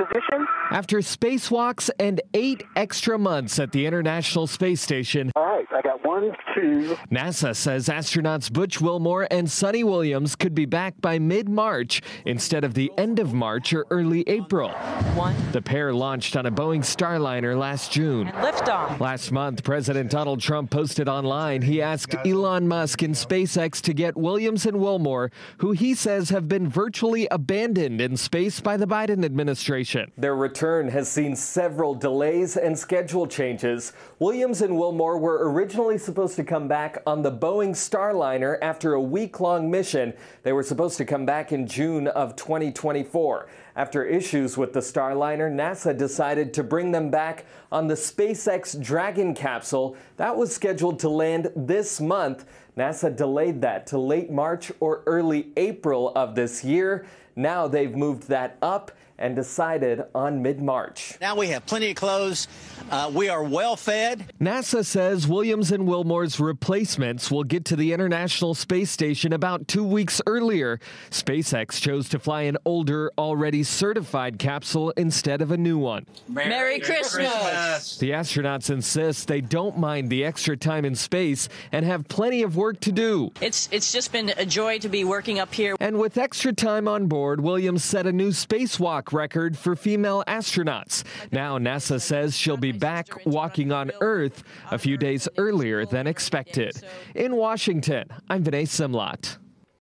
position. After spacewalks and eight extra months at the International Space Station. One, two. NASA says astronauts Butch Wilmore and Suni Williams could be back by mid March instead of the end of March or early April. One. The pair launched on a Boeing Starliner last June. And liftoff. Last month, President Donald Trump posted online he asked Elon Musk and SpaceX to get Williams and Wilmore, who he says have been virtually abandoned in space by the Biden administration. Their return has seen several delays and schedule changes. Williams and Wilmore were originally supposed to come back on the Boeing Starliner after a week long mission. They were supposed to come back in June of 2024. After issues with the Starliner, NASA decided to bring them back on the SpaceX Dragon capsule. That was scheduled to land this month. NASA delayed that to late March or early April of this year. Now they've moved that up and decided on mid March. Now we have plenty of clothes. Uh, we are well fed. NASA says Williams and Wilmore's replacements will get to the International Space Station about two weeks earlier. SpaceX chose to fly an older, already certified capsule instead of a new one. Merry, Merry Christmas. Christmas. The astronauts insist they don't mind the extra time in space and have plenty of work to do. It's it's just been a joy to be working up here. And with extra time on board, Williams set a new spacewalk record for female astronauts. Now NASA says she'll be back walking on Earth a few days earlier than expected. In Washington, I'm Vinay Simlot.